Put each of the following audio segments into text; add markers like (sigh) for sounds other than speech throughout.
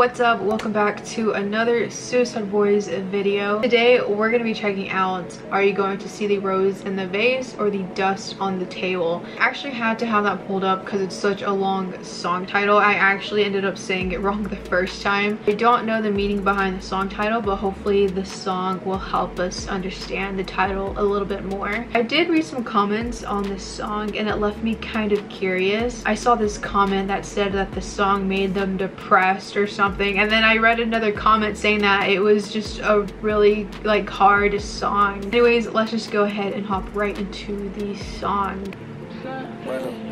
what's up? Welcome back to another suicide boys video. Today we're gonna be checking out are you going to see the rose in the vase or the dust on the table? I actually had to have that pulled up because it's such a long song title. I actually ended up saying it (laughs) wrong the first time. I don't know the meaning behind the song title but hopefully the song will help us understand the title a little bit more. I did read some comments on this song and it left me kind of curious. I saw this comment that said that the song made them depressed or something something and then I read another comment saying that it was just a really like hard song. Anyways, let's just go ahead and hop right into the song. Remember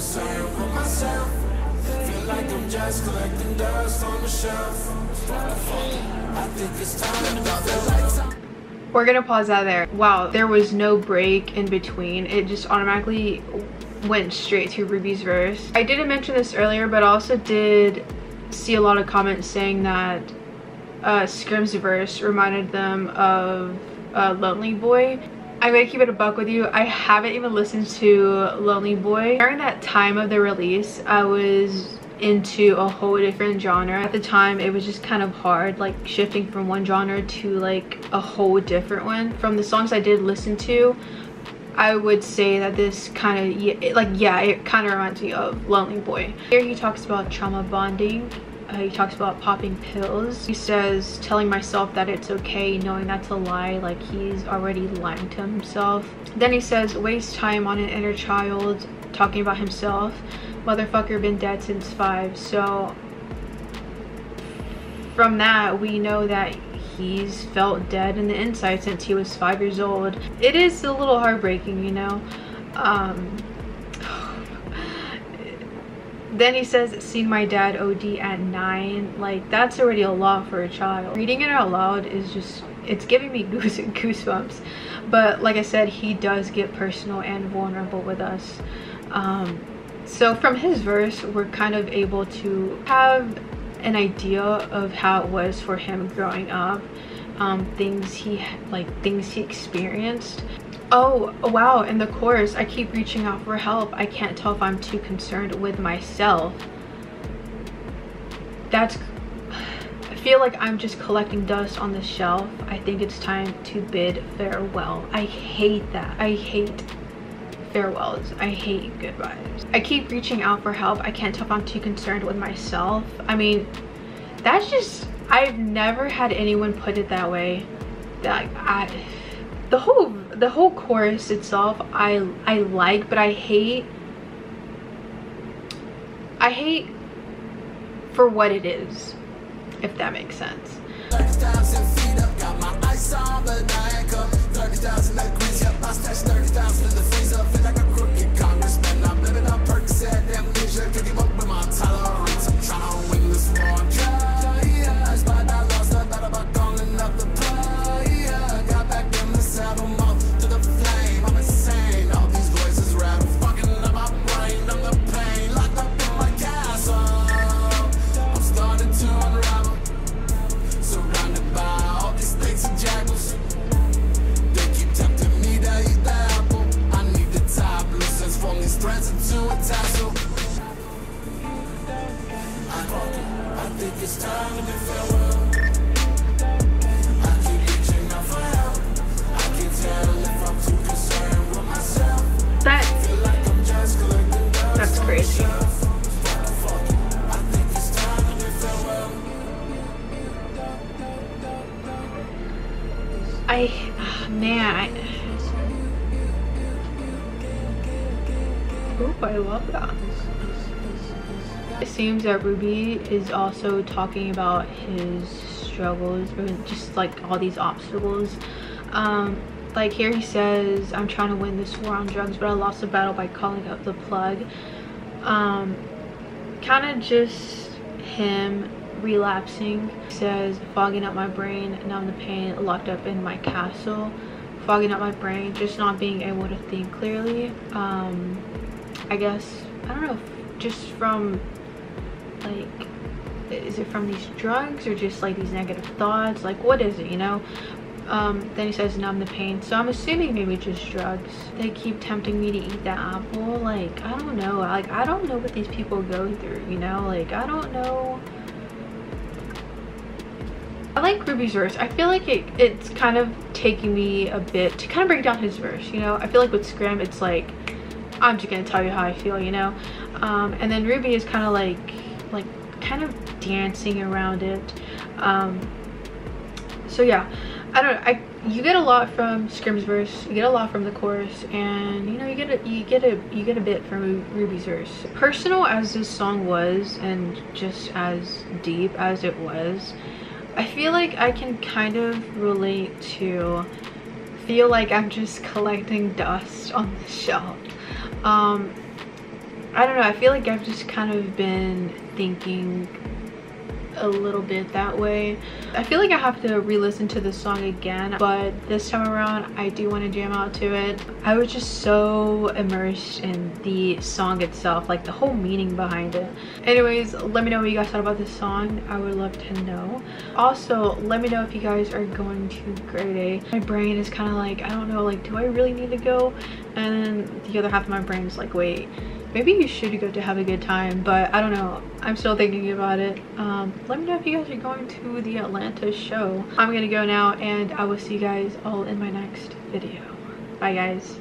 concerned with myself. Feel like I'm just collecting dust on the shelf. I think it's time to we're gonna pause that there. Wow there was no break in between. It just automatically went straight to ruby's verse. I didn't mention this earlier but I also did see a lot of comments saying that uh scrim's verse reminded them of uh, lonely boy i'm gonna keep it a buck with you. I haven't even listened to lonely boy. During that time of the release i was into a whole different genre. At the time it was just kind of hard like shifting from one genre to like a whole different one. From the songs i did listen to i would say that this kind of like yeah it kind of reminds me of lonely boy. Here he talks about trauma bonding he talks about popping pills. He says telling myself that it's okay knowing that's a lie like he's already lying to himself. Then he says waste time on an inner child talking about himself. Motherfucker been dead since five. So from that we know that he's felt dead in the inside since he was five years old. It is a little heartbreaking you know? Um then he says seeing my dad od at nine. Like that's already a lot for a child. Reading it out loud is just it's giving me (laughs) goose goosebumps. But like i said he does get personal and vulnerable with us. Um so from his verse we're kind of able to have an idea of how it was for him growing up um, things he like things he experienced oh wow in the chorus i keep reaching out for help i can't tell if i'm too concerned with myself that's i feel like i'm just collecting dust on the shelf i think it's time to bid farewell i hate that i hate farewells. I hate goodbyes. I keep reaching out for help. I can't tell if I'm too concerned with myself. I mean, that's just, I've never had anyone put it that way. That I, the whole, the whole chorus itself, I, I like, but I hate, I hate for what it is, if that makes sense. It's time to bid farewell. I keep reaching out for help. I can tell if I'm too concerned with myself. That, like I'm just collecting that's crazy. I, oh, man, I, Oop, I love that. It seems that Ruby is also talking about his struggles or just like all these obstacles. Um, like here he says i'm trying to win this war on drugs but i lost the battle by calling up the plug. Um kind of just him relapsing. He says fogging up my brain numb the pain locked up in my castle. Fogging up my brain just not being able to think clearly. Um i guess i don't know just from like is it from these drugs or just like these negative thoughts? Like what is it you know? Um, then he says numb the pain. So i'm assuming maybe just drugs. They keep tempting me to eat that apple. Like i don't know. Like i don't know what these people go through you know? Like i don't know. I like Ruby's verse. I feel like it, it's kind of taking me a bit to kind of break down his verse, you know? I feel like with Scrim, it's like, I'm just gonna tell you how I feel, you know? Um, and then Ruby is kind of like, like, kind of dancing around it. Um, so yeah, I don't know. I you get a lot from Scrim's verse, you get a lot from the chorus, and you know you get a you get a you get a bit from Ruby's verse. Personal as this song was, and just as deep as it was, I feel like I can kind of relate to feel like I'm just collecting dust on the (laughs) shelf. Um, I don't know, I feel like I've just kind of been thinking a little bit that way. I feel like I have to re-listen to this song again, but this time around I do want to jam out to it. I was just so immersed in the song itself, like the whole meaning behind it. Anyways, let me know what you guys thought about this song. I would love to know. Also, let me know if you guys are going to Grey Day. My brain is kind of like, I don't know, like do I really need to go? And then the other half of my brain is like, wait, maybe you should go to have a good time but i don't know. I'm still thinking about it. Um, let me know if you guys are going to the atlanta show. I'm gonna go now and i will see you guys all in my next video. Bye guys